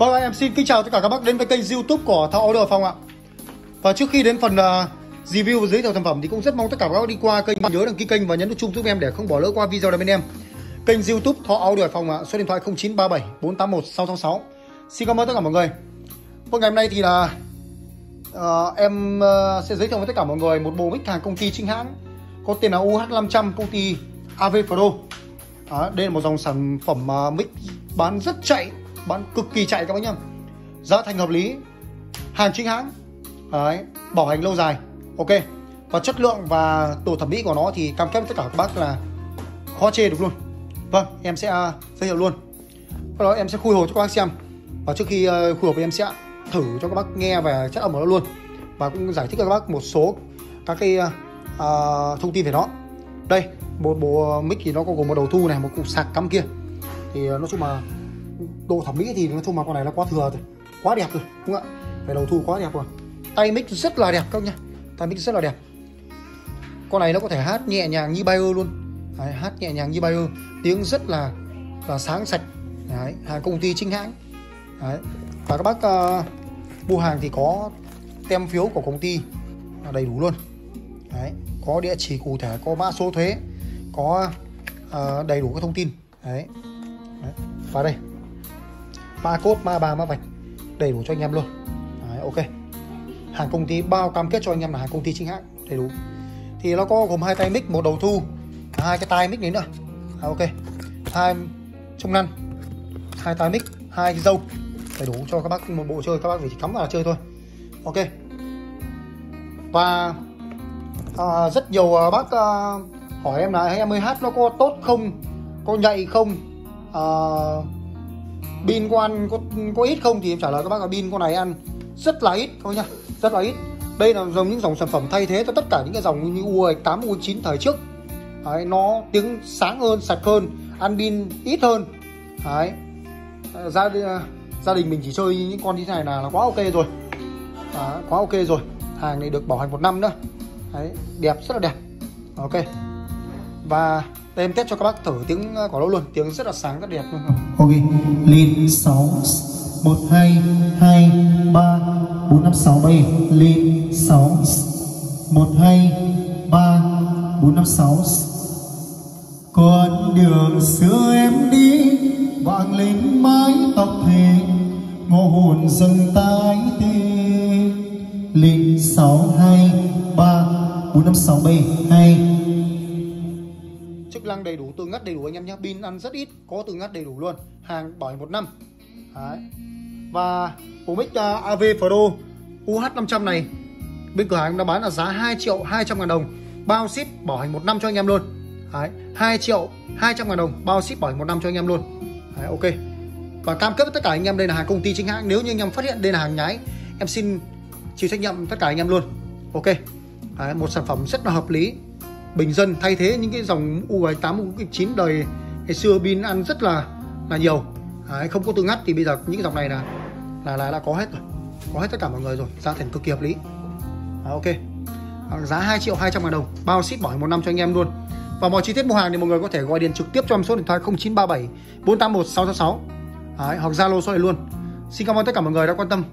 Vâng em xin kính chào tất cả các bác đến với kênh youtube của Thao order Phong ạ. Và trước khi đến phần uh, review và giới thiệu sản phẩm thì cũng rất mong tất cả các bác đi qua kênh nhớ đăng ký kênh và nhấn nút chuông giúp em để không bỏ lỡ qua video này bên em. Kênh youtube Thao order Phong ạ, số điện thoại 0937 481 666 Xin cảm ơn tất cả mọi người. Vâng ngày hôm nay thì là uh, em uh, sẽ giới thiệu với tất cả mọi người một bộ mic hàng công ty chính hãng có tên là UH500 công ty AV Pro. À, đây là một dòng sản phẩm uh, mic bán rất chạy bán cực kỳ chạy các bác nhá. Giá thành hợp lý. Hàng chính hãng. Đấy, bảo hành lâu dài. Ok. Và chất lượng và độ thẩm mỹ của nó thì cam kết với tất cả các bác là khó chê được luôn. Vâng em sẽ uh, giới thiệu luôn. Sau đó em sẽ khui hồ cho các bác xem. Và trước khi uh, khui hồ thì em sẽ thử cho các bác nghe về chất âm của nó luôn. Và cũng giải thích cho các bác một số các cái uh, thông tin về nó. Đây một bộ mic thì nó có gồm một đầu thu này một cục sạc cắm kia. Thì nói chung là độ thẩm mỹ thì nói chung mà con này là quá thừa rồi. Quá đẹp rồi đúng không ạ? Phải đầu thu quá đẹp rồi. Tay mic rất là đẹp các nhá. Tay mic rất là đẹp. Con này nó có thể hát nhẹ nhàng như Bayer luôn. Đấy, hát nhẹ nhàng như Bayer. Tiếng rất là là sáng sạch. Đấy, hàng công ty chính hãng. Đấy. và các bác uh, mua hàng thì có tem phiếu của công ty là đầy đủ luôn. Đấy. có địa chỉ cụ thể có mã số thuế có uh, đầy đủ các thông tin. Đấy. Đấy. và đây ma cốt ma ba ma vạch đầy đủ cho anh em luôn. Đấy, ok. Hàng công ty bao cam kết cho anh em là hàng công ty chính hãng đầy đủ. Thì nó có gồm hai tay mic một đầu thu hai cái tai mic đấy nữa. À, ok. Hai trung năn hai tai mic hai cái dâu đầy đủ cho các bác một bộ chơi. Các bác chỉ cắm vào chơi thôi. Ok. Và à, rất nhiều à, bác à, hỏi em là em ơi hát nó có tốt không? Có nhạy không? À, pin của ăn có có ít không thì em trả lời các bác là pin con này ăn rất là ít thôi nha rất là ít. Đây là dòng những dòng sản phẩm thay thế cho tất cả những cái dòng như U8 U9 thời trước. Đấy, nó tiếng sáng hơn sạch hơn ăn pin ít hơn. Đấy gia gia đình mình chỉ chơi những con như thế này là, là quá ok rồi. À, quá ok rồi. Hàng này được bảo hành một năm nữa. Đấy đẹp rất là đẹp. Ok. Và đây em test cho các bác thử tiếng ờ, quả lỗ luôn. Tiếng rất là sáng, rất đẹp luôn. Ok, lên 6 1 2 2 3 4 5 6 7 lên 6 1 2 3 4 5 6 con đường xưa em đi, vang lên mái tóc thề ngô hồn dâng tái tê. Lên 6 2 3 4 5 6 7 2 chức năng đầy đủ từ ngắt đầy đủ anh em nhé. Pin ăn rất ít có từ ngắt đầy đủ luôn. Hàng bảo hành một năm. Đấy. và bộ mic uh, AV Pro UH 500 này bên cửa hàng đã bán là giá 2 triệu 200 ngàn đồng. Bao ship bảo hành một năm cho anh em luôn. Đấy. 2 triệu 200 ngàn đồng bao ship bảo hành một năm cho anh em luôn. Đấy, ok. Và cam kết với tất cả anh em đây là hàng công ty chính hãng. Nếu như anh em phát hiện đây là hàng nhái em xin chịu trách nhiệm tất cả anh em luôn. Ok. Đấy, một sản phẩm rất là hợp lý bình dân thay thế những cái dòng U8 U9 đời ngày xưa pin ăn rất là là nhiều. À, Đấy, không có tương ngắt thì bây giờ những cái dòng này là là là, đã có hết rồi. Có hết tất cả mọi người rồi. Giá thành cực kỳ hợp lý. À, ok. À, giá 2 triệu 200 ngàn đồng. Bao ship bảo hành một năm cho anh em luôn. Và mọi chi tiết mua hàng thì mọi người có thể gọi điện trực tiếp cho em số điện thoại 0937 481 666 Đấy, hoặc Zalo số này luôn. Xin cảm ơn tất cả mọi người đã quan tâm.